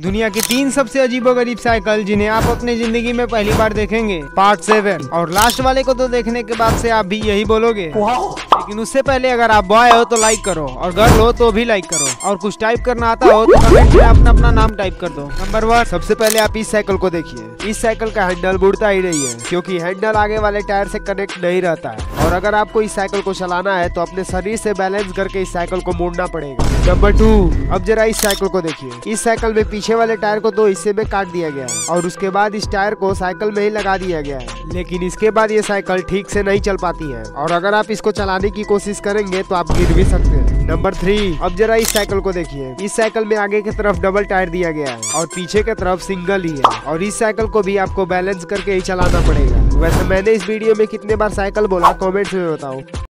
दुनिया की तीन सबसे अजीबो गरीब साइकिल, जिन्हें आप अपनी ज़िंदगी में पहली बार देखेंगे, पार्ट सेवन। और लास्ट वाले को तो देखने के बाद से आप भी यही बोलोगे। लेकिन उससे पहले अगर आप बॉय हो तो लाइक करो और गर्ल हो तो भी लाइक करो। और कुछ टाइप करना आता हो तो कमेंट में अपना अपना नाम टाइप कर दो। नंबर वन सबसे पहले आप इस साइकिल को देखिए। इस साइकिल का हैंडल मुड़ता ही नहीं है, क्योंकि हैंडल आगे वाले टायर से कनेक्ट नहीं रहता है। और अगर आपको इस साइकिल को चलाना है तो अपने शरीर से बैलेंस करके इस साइकिल को मोड़ना पड़ेगा। नंबर टू अब जरा इस साइकिल को देखिए। इस साइकिल में पीछे वाले टायर को दो हिस्से में काट दिया गया है और उसके बाद इस टायर को साइकिल में ही लगा दिया गया है। लेकिन इसके बाद ये साइकिल ठीक से नहीं चल पाती है। और अगर आप इसको चलाने की कोशिश करेंगे तो आप गिर भी सकते हैं। नंबर थ्री अब जरा इस साइकिल को देखिए। इस साइकिल में आगे की तरफ़ डबल टायर दिया गया है और पीछे की तरफ़ सिंगल ही है। और इस साइकिल को भी आपको बैलेंस करके ही चलाना पड़ेगा। वैसे मैंने इस वीडियो में कितने बार साइकिल बोला कॉमेंट्स में बताओ।